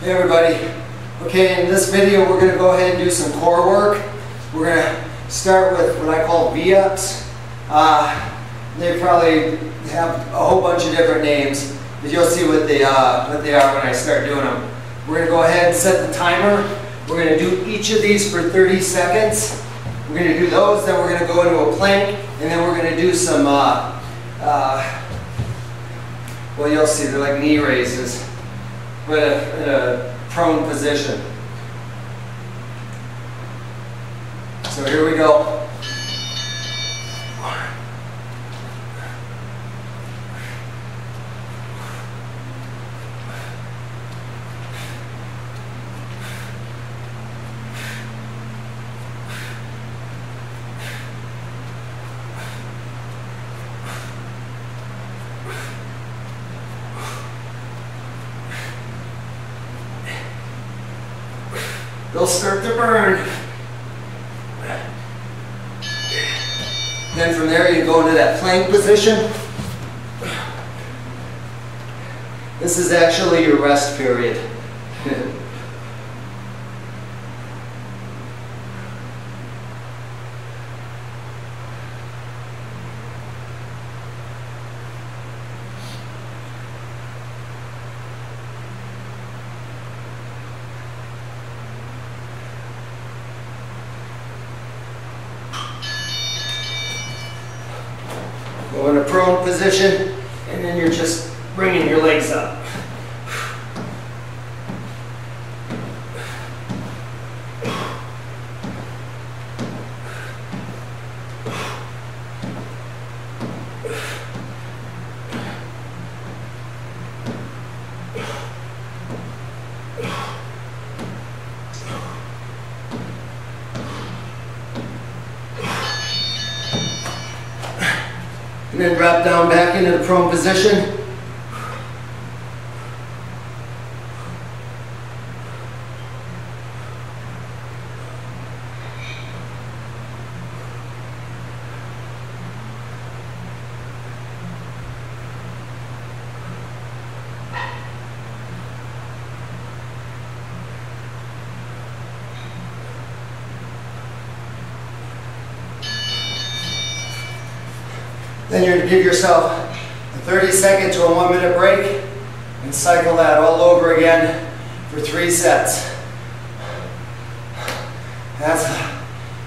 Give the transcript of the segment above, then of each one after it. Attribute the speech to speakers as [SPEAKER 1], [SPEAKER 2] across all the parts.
[SPEAKER 1] Hey everybody. Okay, in this video we're going to go ahead and do some core work. We're going to start with what I call V-ups. Uh, they probably have a whole bunch of different names, but you'll see what they, uh, what they are when I start doing them. We're going to go ahead and set the timer. We're going to do each of these for 30 seconds. We're going to do those, then we're going to go into a plank, and then we're going to do some, uh, uh, well you'll see, they're like knee raises but in a prone position. So here we go. They'll start to burn. Then from there you go into that plank position. This is actually your rest period. Prone position, and then you're just bringing your legs up. And then drop down back into the prone position. Then you're to give yourself a 30 second to a one minute break and cycle that all over again for three sets. That's,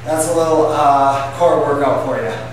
[SPEAKER 1] that's a little uh, core workout for you.